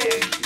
kids.